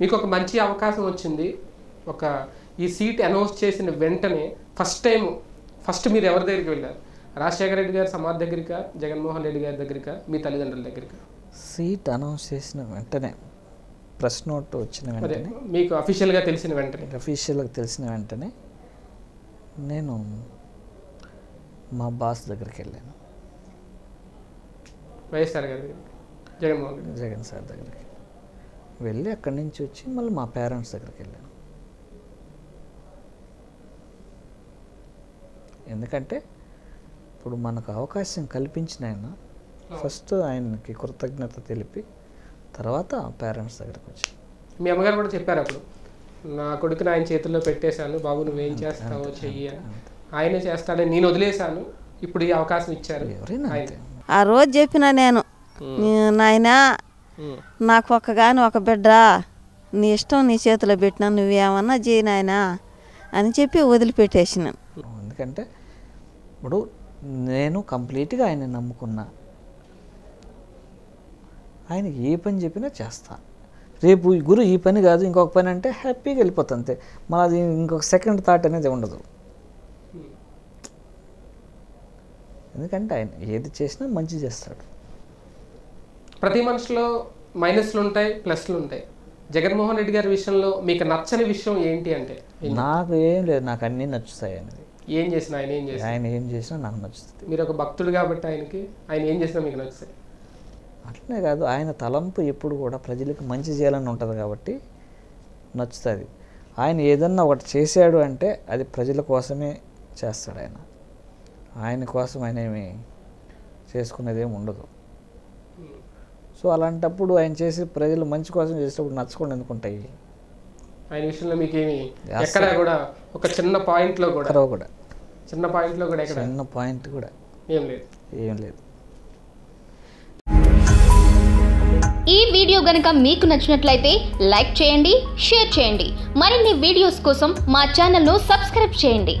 మీకు ఒక మంచి అవకాశం వచ్చింది. ఒక ఈ సీట్ అనౌన్స్ చేసిన వెంటనే ఫస్ట్ టైం ఫస్ట్ మీరు ఎవరి దగ్గరికి వెళ్ళారు? రాజశేఖర రెడ్డి గారి సమాధి దగ్గరికా జగన్మోహన్ రెడ్డి గారి దగ్గరికా మీ తల్లిదండ్రుల దగ్గరికా? సీట్ అనౌన్స్ చేసిన వెంటనే ప్రెస్ నోట్ వచ్చిన వెంటనే. మీకు అఫీషియల్గా తెలిసిన వెంటనే. అఫీషియల్గా తెలిసిన వెంటనే నేను మా బాస్ దగ్గరికి వెళ్ళాను. వైఎస్ఆర్ గారి జగన్మోహన్ జగన్ సార్ దగ్గరికి. వెళ్ళి అక్కడి నుంచి వచ్చి మళ్ళీ మా పేరెంట్స్ దగ్గరికి వెళ్ళాను. ఎందుకంటే ఇప్పుడు మనకు అవకాశం కల్పించిన ఆయన ఫస్ట్ ఆయనకి కృతజ్ఞత తెలిపి తర్వాత పేరెంట్స్ దగ్గరికి వచ్చి మీ అమ్మగారు కూడా చెప్పారు అప్పుడు నా కొడుకుని ఆయన చేతుల్లో పెట్టేశాను బాబు నువ్వేం చేస్తావో చెయ్యి అని. ఆయనే చేస్తాడని నేను వదిలేశాను ఇప్పుడు ఈ అవకాశం ఇచ్చారు. ఎవరైనా ఆ రోజు చెప్పిన నేను నాయనా. నాకు ఒక్కగాని ఒక బిడ్డ నీ ఇష్టం నీ చేతిలో పెట్టినా నువ్వేమన్నా చేయి నాయనా అని చెప్పి వదిలిపెట్టేసినాను ఎందుకంటే ఇప్పుడు నేను కంప్లీట్గా ఆయన నమ్ముకున్నా. ఆయన ఏ పని చెప్పినా చేస్తా. రేపు ఈ గురు ఈ పని కాదు ఇంకొక పని అంటే హ్యాపీగా వెళ్ళిపోతుంది అంతే. మనది ఇంకొక సెకండ్ థాట్ అనేది ఉండదు. ఎందుకంటే ఆయన ఏది చేసినా మంచి చేస్తాడు. ప్రతి మనిషిలో మైనస్లు ఉంటాయి ప్లస్లు ఉంటాయి. జగన్మోహన్ రెడ్డి గారి విషయంలో మీకు నచ్చని విషయం ఏంటి అంటే? నాకు ఏం లేదు నాకు అన్నీ నచ్చుతాయి అనేది ఏం చేసినా ఆయన ఏం చేసినా? ఆయన ఏం చేసినా నాకు నచ్చుతుంది. మీరు ఒక భక్తుడు కాబట్టి ఆయనకి ఆయన ఏం చేసినా మీకు నచ్చుతాయి. అట్లనే కాదు ఆయన తలంపు ఎప్పుడు కూడా ప్రజలకు మంచి చేయాలని ఉంటుంది కాబట్టి నచ్చుతుంది. ఆయన ఏదన్నా ఒకటి చేశాడు అంటే అది ప్రజల కోసమే చేస్తాడు ఆయన. ఆయన కోసం ఆయన ఏమి చేసుకునేది ఏమి ఉండదు. సో అలాంటప్పుడు ఆయన చేసి ప్రజలు మంచి కోసం చేసేటప్పుడు నచ్చకుండా ఎందుకుంటాయి? ఆయన విషయంలో మీకు ఏమి ఎక్కడ కూడా ఒక చిన్న పాయింట్లో కూడా. ఎక్కడో కూడా. చిన్న పాయింట్లో కూడా ఎక్కడ? చిన్న పాయింట్ కూడా. ఏం లేదు. ఏం లేదు. ఈ వీడియో గనుక మీకు నచ్చినట్లయితే లైక్ చేయండి షేర్ చేయండి. మరిన్ని వీడియోస్ కోసం మా ఛానల్ను సబ్స్క్రైబ్ చేయండి.